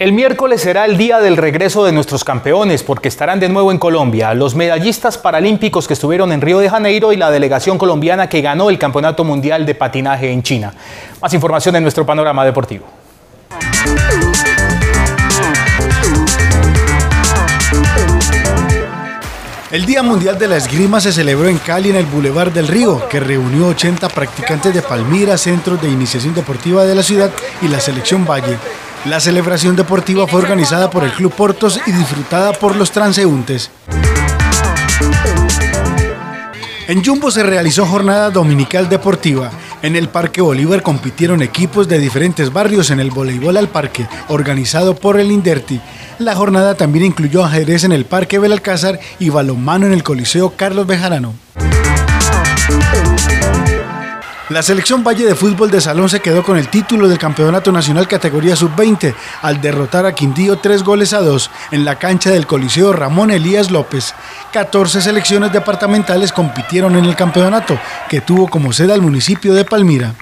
El miércoles será el día del regreso de nuestros campeones porque estarán de nuevo en Colombia. Los medallistas paralímpicos que estuvieron en Río de Janeiro y la delegación colombiana que ganó el Campeonato Mundial de Patinaje en China. Más información en nuestro panorama deportivo. El Día Mundial de la Esgrima se celebró en Cali en el Boulevard del Río, que reunió 80 practicantes de Palmira, centros de iniciación deportiva de la ciudad y la selección Valle. La celebración deportiva fue organizada por el Club Portos y disfrutada por los transeúntes. En Jumbo se realizó jornada dominical deportiva. En el Parque Bolívar compitieron equipos de diferentes barrios en el voleibol al parque, organizado por el Inderti. La jornada también incluyó ajedrez en el Parque Belalcázar y balonmano en el Coliseo Carlos Bejarano. La selección Valle de Fútbol de Salón se quedó con el título del Campeonato Nacional Categoría Sub-20 al derrotar a Quindío tres goles a dos en la cancha del Coliseo Ramón Elías López. 14 selecciones departamentales compitieron en el campeonato, que tuvo como sede al municipio de Palmira.